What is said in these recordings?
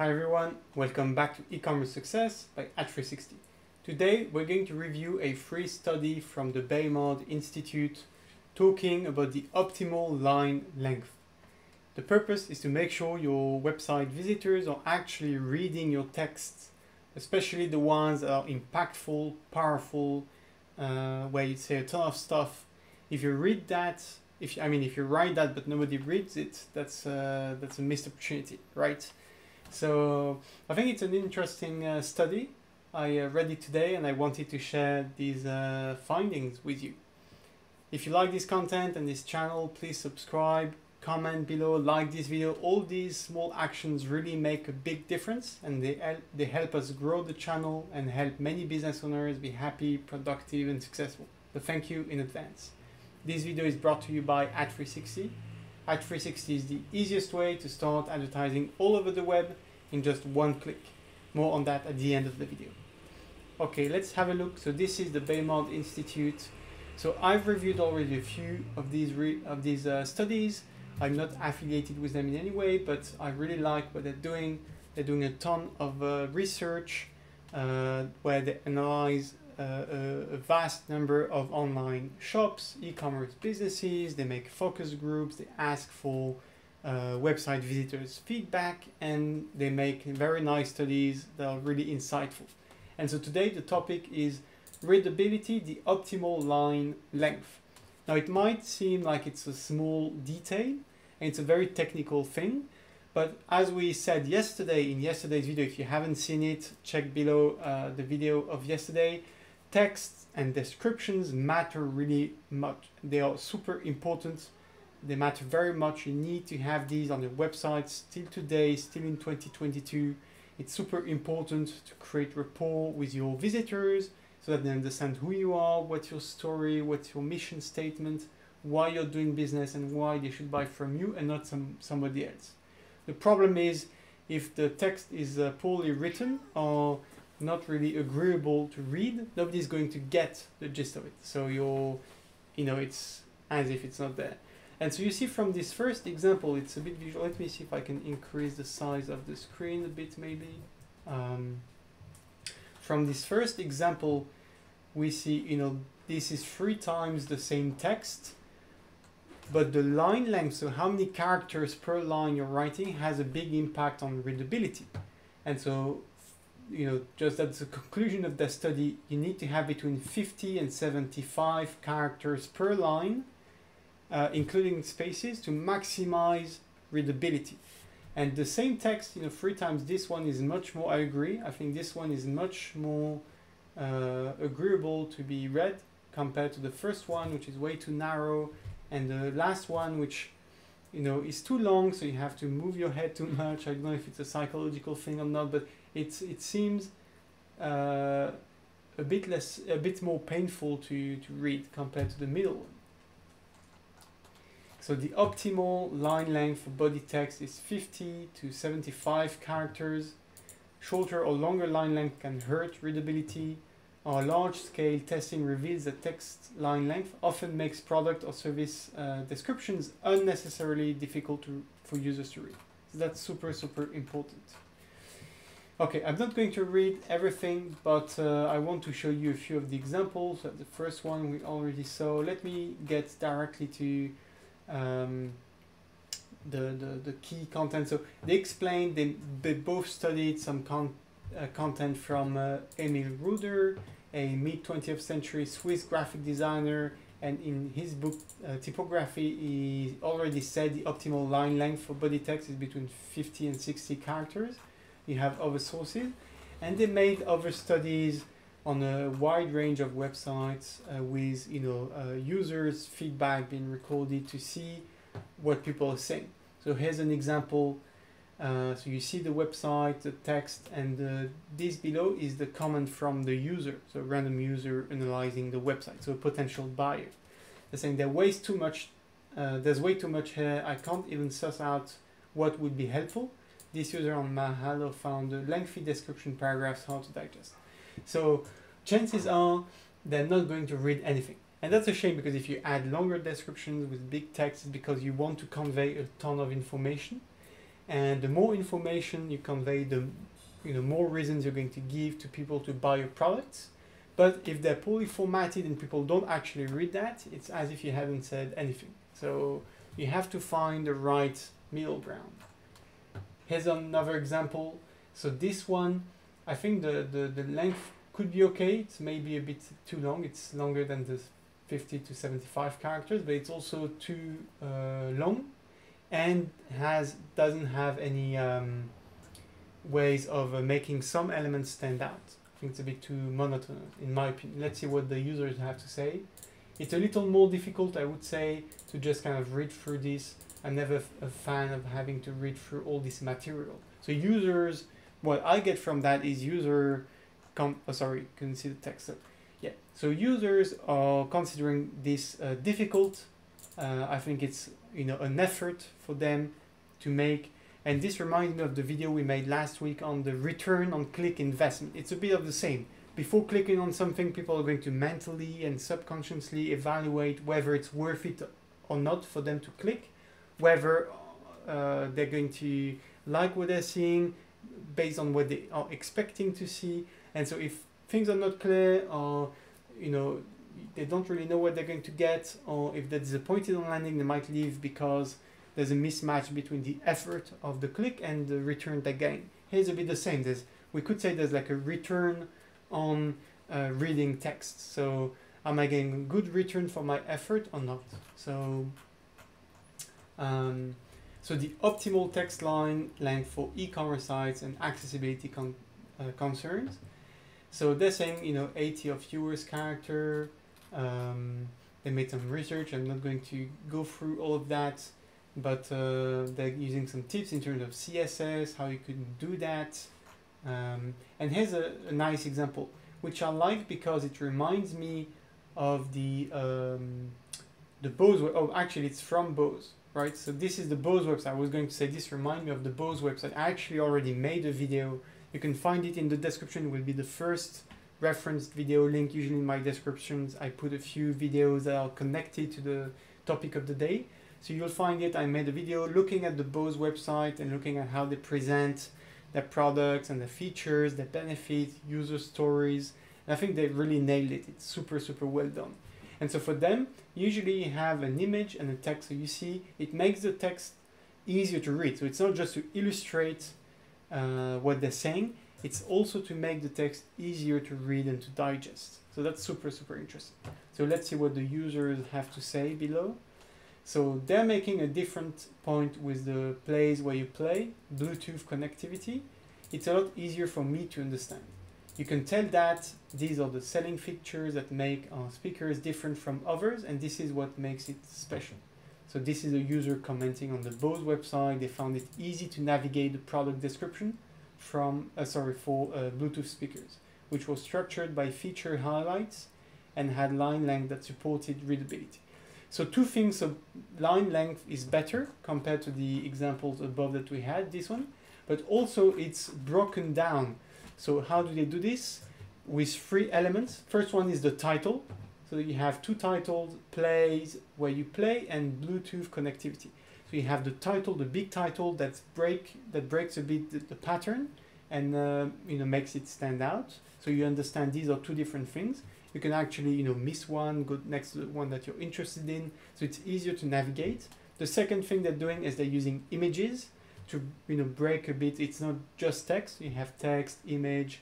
Hi everyone, welcome back to e-commerce success by Ad360. Today we're going to review a free study from the Baymard Institute talking about the optimal line length. The purpose is to make sure your website visitors are actually reading your texts, especially the ones that are impactful, powerful, uh, where you say a ton of stuff. If you read that, if I mean if you write that but nobody reads it, that's uh, that's a missed opportunity, right? So I think it's an interesting uh, study. I uh, read it today and I wanted to share these uh, findings with you. If you like this content and this channel, please subscribe, comment below, like this video. All these small actions really make a big difference and they, help, they help us grow the channel and help many business owners be happy, productive and successful. So thank you in advance. This video is brought to you by Ad360. Ad360 is the easiest way to start advertising all over the web in just one click. More on that at the end of the video. Okay, let's have a look. So this is the Baymard Institute. So I've reviewed already a few of these of these uh, studies. I'm not affiliated with them in any way, but I really like what they're doing. They're doing a ton of uh, research uh, where they analyze uh, a, a, vast number of online shops, e-commerce businesses. They make focus groups. They ask for uh, website visitors' feedback, and they make very nice studies that are really insightful. And so today the topic is readability, the optimal line length. Now it might seem like it's a small detail, and it's a very technical thing, but as we said yesterday in yesterday's video, if you haven't seen it, check below uh, the video of yesterday. Texts and descriptions matter really much. They are super important they matter very much. You need to have these on your website still today, still in 2022. It's super important to create rapport with your visitors so that they understand who you are, what's your story, what's your mission statement, why you're doing business and why they should buy from you and not some somebody else. The problem is if the text is uh, poorly written or not really agreeable to read, nobody's going to get the gist of it. So you're, you know, it's as if it's not there. And so you see from this first example, it's a bit visual. Let me see if I can increase the size of the screen a bit maybe. Um, from this first example, we see, you know, this is three times the same text, but the line length, so how many characters per line you're writing has a big impact on readability. And so, you know, just at the conclusion of the study, you need to have between 50 and 75 characters per line uh, including spaces to maximize readability. And the same text, you know, three times this one is much more, I agree, I think this one is much more uh, agreeable to be read compared to the first one, which is way too narrow, and the last one, which, you know, is too long, so you have to move your head too much. I don't know if it's a psychological thing or not, but it's it seems uh, a bit less, a bit more painful to, to read compared to the middle one. So the optimal line length for body text is 50 to 75 characters. Shorter or longer line length can hurt readability. Our large-scale testing reveals that text line length often makes product or service uh, descriptions unnecessarily difficult to, for users to read. So that's super, super important. Okay, I'm not going to read everything, but uh, I want to show you a few of the examples. The first one we already saw. Let me get directly to um, the, the, the key content. So they explained, they, they both studied some con uh, content from uh, Emil Ruder, a mid-20th century Swiss graphic designer, and in his book uh, Typography, he already said the optimal line length for body text is between 50 and 60 characters. You have other sources, and they made other studies on a wide range of websites uh, with you know uh, users feedback being recorded to see what people are saying. So here's an example. Uh, so you see the website the text and uh, this below is the comment from the user so random user analyzing the website so a potential buyer. They're saying there way too much uh, there's way too much here I can't even suss out what would be helpful. This user on Mahalo found a lengthy description paragraphs hard to digest so chances are they're not going to read anything. And that's a shame because if you add longer descriptions with big text, it's because you want to convey a ton of information. and the more information you convey, the you know more reasons you're going to give to people to buy your products. But if they're poorly formatted and people don't actually read that, it's as if you haven't said anything. So you have to find the right middle ground. Here's another example. So this one, I think the, the, the length could be okay. It's maybe a bit too long. It's longer than the 50 to 75 characters, but it's also too uh, long and has doesn't have any um, ways of uh, making some elements stand out. I think it's a bit too monotonous in my opinion. Let's see what the users have to say. It's a little more difficult, I would say, to just kind of read through this. I'm never a fan of having to read through all this material. So users, what I get from that is user, com oh, sorry, can see the text. So, yeah, so users are considering this uh, difficult. Uh, I think it's you know an effort for them to make. And this reminds me of the video we made last week on the return on click investment. It's a bit of the same before clicking on something, people are going to mentally and subconsciously evaluate whether it's worth it or not for them to click, whether uh, they're going to like what they're seeing based on what they are expecting to see. And so if things are not clear or, you know, they don't really know what they're going to get, or if they're disappointed on landing, they might leave because there's a mismatch between the effort of the click and the return they gain. Here's a bit the same. There's, we could say there's like a return on uh, reading text. So am I getting good return for my effort or not? So, um, so the optimal text line length for e-commerce sites and accessibility con uh, concerns. So they're saying, you know, 80 of viewers character. Um, they made some research. I'm not going to go through all of that, but uh, they're using some tips in terms of CSS, how you could do that. Um, and here's a, a, nice example, which I like because it reminds me of the um, the Bose. Oh, actually, it's from Bose, right? So this is the Bose website. I was going to say this reminds me of the Bose website. I actually already made a video. You can find it in the description. It will be the first referenced video link. Usually in my descriptions, I put a few videos that are connected to the topic of the day. So you'll find it. I made a video looking at the Bose website and looking at how they present their products and the features, the benefits, user stories. And I think they really nailed it. It's super, super well done. And so for them, usually you have an image and a text. So you see, it makes the text easier to read. So it's not just to illustrate uh, what they're saying, it's also to make the text easier to read and to digest. So that's super, super interesting. So let's see what the users have to say below. So they're making a different point with the place where you play, Bluetooth connectivity. It's a lot easier for me to understand. You can tell that these are the selling features that make our speakers different from others, and this is what makes it special. So this is a user commenting on the Bose website. They found it easy to navigate the product description from, uh, sorry, for uh, Bluetooth speakers, which was structured by feature highlights and had line length that supported readability. So two things, so line length is better compared to the examples above that we had, this one, but also it's broken down. So how do they do this? With three elements. First one is the title. So you have two titles, plays, where you play, and Bluetooth connectivity. So you have the title, the big title that's break that breaks a bit the, the pattern and uh, you know makes it stand out. So you understand these are two different things you can actually you know miss one go next to the one that you're interested in so it's easier to navigate the second thing they're doing is they're using images to you know break a bit it's not just text you have text image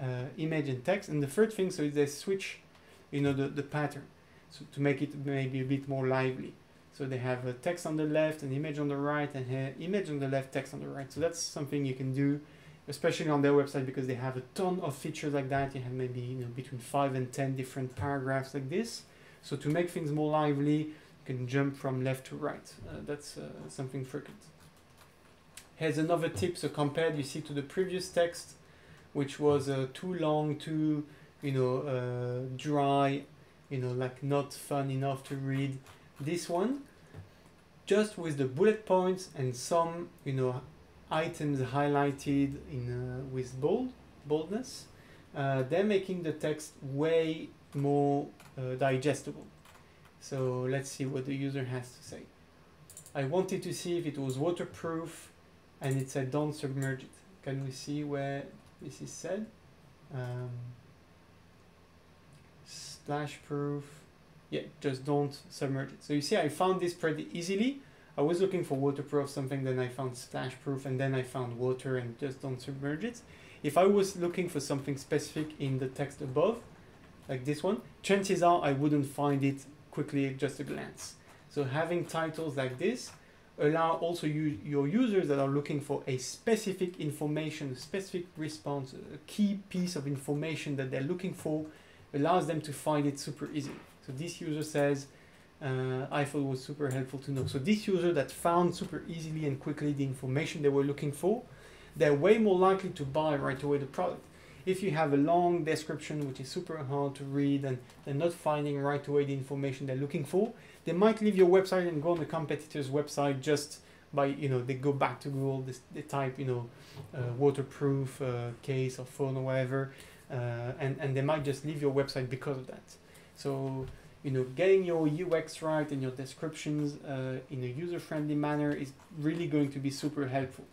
uh, image and text and the third thing so is they switch you know the, the pattern so to make it maybe a bit more lively so they have a text on the left an image on the right and here image on the left text on the right so that's something you can do especially on their website because they have a ton of features like that. You have maybe you know between five and ten different paragraphs like this. So to make things more lively, you can jump from left to right. Uh, that's uh, something frequent. Here's another tip. So compared, you see, to the previous text, which was uh, too long, too you know uh, dry, you know like not fun enough to read. This one, just with the bullet points and some you know items highlighted in uh, with bold boldness, uh, they're making the text way more uh, digestible. So let's see what the user has to say. I wanted to see if it was waterproof and it said don't submerge it. Can we see where this is said? Um, splash proof. Yeah, just don't submerge it. So you see, I found this pretty easily. I was looking for waterproof something, then I found splash proof, and then I found water and just don't submerge it. If I was looking for something specific in the text above, like this one, chances are I wouldn't find it quickly at just a glance. So having titles like this allow also you, your users that are looking for a specific information, specific response, a key piece of information that they're looking for, allows them to find it super easy. So this user says, uh, I thought was super helpful to know. So this user that found super easily and quickly the information they were looking for, they're way more likely to buy right away the product. If you have a long description which is super hard to read and they're not finding right away the information they're looking for, they might leave your website and go on the competitor's website just by, you know, they go back to Google, they, they type, you know, uh, waterproof uh, case or phone or whatever, uh, and, and they might just leave your website because of that. So, you know, getting your UX right and your descriptions uh, in a user-friendly manner is really going to be super helpful.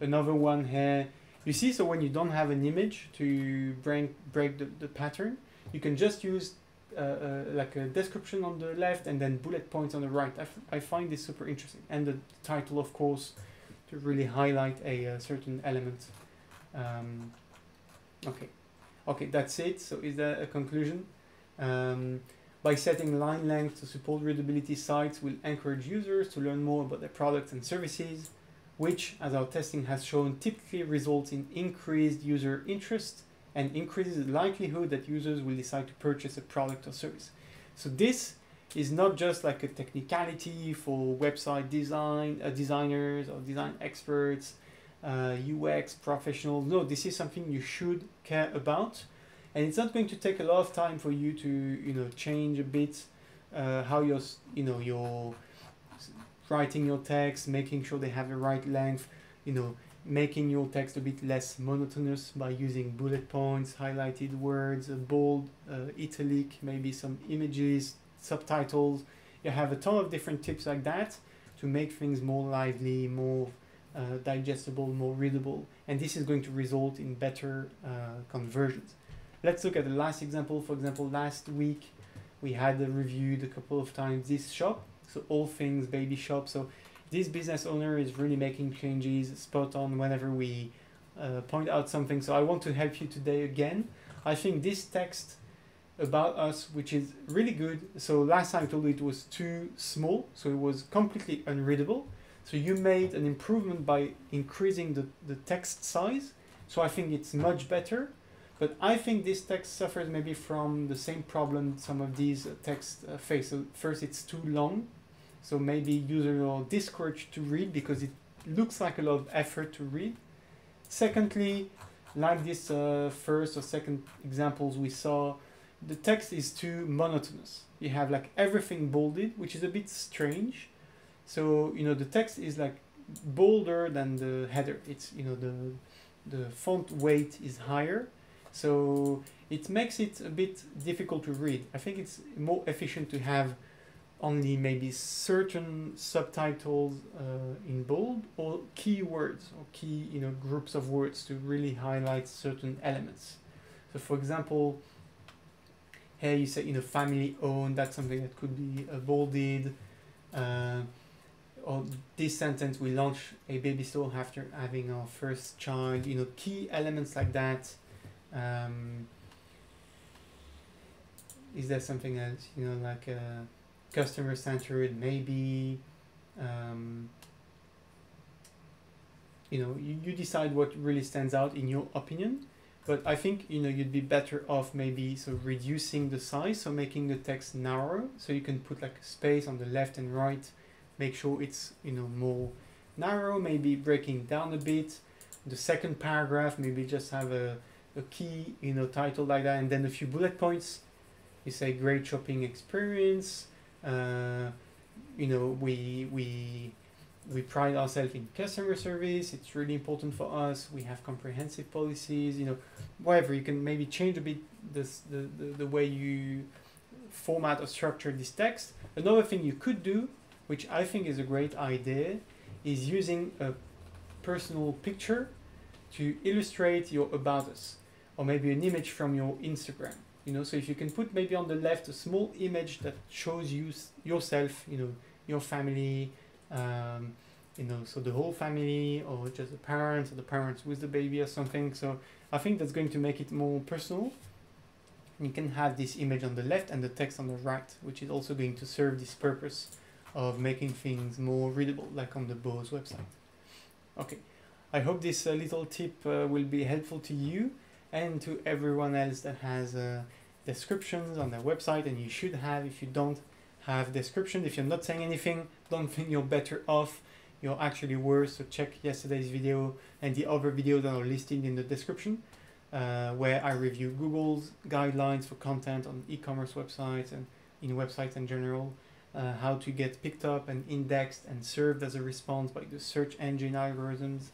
Another one here, you see, so when you don't have an image to break, break the, the pattern, you can just use uh, uh, like a description on the left and then bullet points on the right. I, find this super interesting. And the title, of course, to really highlight a, a certain element. Um, okay, okay, that's it. So is there a conclusion? Um, by setting line length to support readability sites will encourage users to learn more about their products and services, which, as our testing has shown, typically results in increased user interest and increases the likelihood that users will decide to purchase a product or service. So this is not just like a technicality for website design uh, designers or design experts, uh, UX professionals. No, this is something you should care about, and it's not going to take a lot of time for you to you know change a bit uh, how you're you know you're writing your text, making sure they have the right length, you know making your text a bit less monotonous by using bullet points, highlighted words, a bold, uh, italic, maybe some images, subtitles. You have a ton of different tips like that to make things more lively, more uh, digestible, more readable, and this is going to result in better uh, conversions. Let's look at the last example. For example, last week we had reviewed a couple of times this shop, so all things baby shop. So this business owner is really making changes spot on whenever we uh, point out something. So I want to help you today again. I think this text about us, which is really good. So last time I told you it was too small, so it was completely unreadable. So you made an improvement by increasing the, the text size. So I think it's much better. But I think this text suffers maybe from the same problem some of these texts uh, face. So first, it's too long. So maybe users are discouraged to read because it looks like a lot of effort to read. Secondly, like this uh, first or second examples we saw, the text is too monotonous. You have like everything bolded, which is a bit strange. So, you know, the text is like bolder than the header. It's, you know, the, the font weight is higher. So it makes it a bit difficult to read. I think it's more efficient to have only maybe certain subtitles uh, in bold or keywords or key you know groups of words to really highlight certain elements. So for example, here you say you know family owned. That's something that could be uh, bolded. Uh, or this sentence, we launch a baby store after having our first child. You know key elements like that. Um, is there something else? You know like. Uh, customer centered, maybe um, you know you, you decide what really stands out in your opinion. But i think you know you'd be better off maybe so reducing the size so making the text narrow so you can put like space on the left and right make sure it's you know more narrow maybe breaking down a bit. The second paragraph maybe just have a, a key you know title like that and then a few bullet points. You say great shopping experience uh, you know, we we we pride ourselves in customer service. It's really important for us. We have comprehensive policies. You know, whatever you can maybe change a bit this the, the, the way you format or structure this text. Another thing you could do, which I think is a great idea, is using a personal picture to illustrate your about us or maybe an image from your Instagram. You know, so if you can put maybe on the left a small image that shows you yourself, you know, your family, um, you know, so the whole family or just the parents or the parents with the baby or something. So I think that's going to make it more personal. You can have this image on the left and the text on the right, which is also going to serve this purpose of making things more readable, like on the Bose website. Okay, I hope this uh, little tip uh, will be helpful to you and to everyone else that has uh, descriptions on their website, and you should have if you don't have description. If you're not saying anything, don't think you're better off. You're actually worse. So check yesterday's video and the other videos that are listed in the description, uh, where I review Google's guidelines for content on e-commerce websites and in websites in general. Uh, how to get picked up and indexed and served as a response by the search engine algorithms.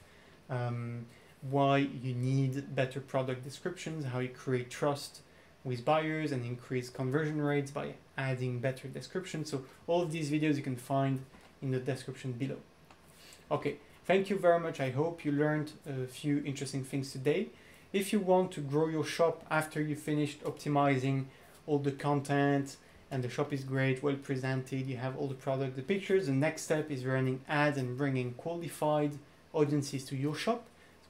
Um, why you need better product descriptions, how you create trust with buyers and increase conversion rates by adding better descriptions. So all of these videos you can find in the description below. Okay, thank you very much. I hope you learned a few interesting things today. If you want to grow your shop after you finished optimizing all the content and the shop is great, well presented, you have all the product, the pictures, the next step is running ads and bringing qualified audiences to your shop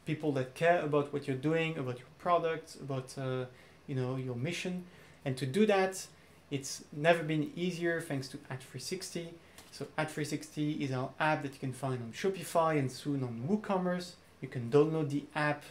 people that care about what you're doing, about your products, about uh, you know your mission. And to do that, it's never been easier thanks to Ad360. So Ad360 is our app that you can find on Shopify and soon on WooCommerce. You can download the app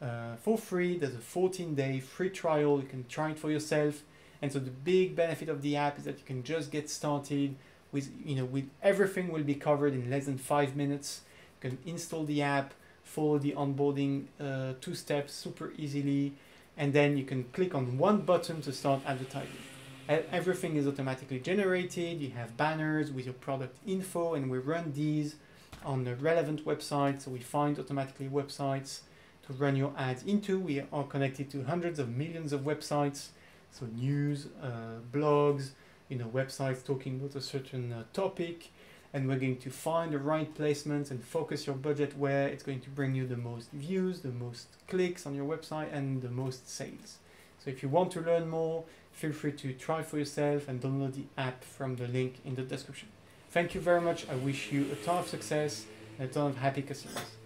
uh, for free. There's a 14-day free trial. You can try it for yourself. And so the big benefit of the app is that you can just get started with you know with everything will be covered in less than five minutes. You can install the app, follow the onboarding uh, two steps super easily and then you can click on one button to start advertising. Everything is automatically generated. You have banners with your product info and we run these on the relevant websites. So we find automatically websites to run your ads into. We are connected to hundreds of millions of websites. So news uh, blogs you know websites talking about a certain uh, topic and we're going to find the right placements and focus your budget where it's going to bring you the most views, the most clicks on your website, and the most sales. So if you want to learn more, feel free to try for yourself and download the app from the link in the description. Thank you very much. I wish you a ton of success and a ton of happy customers.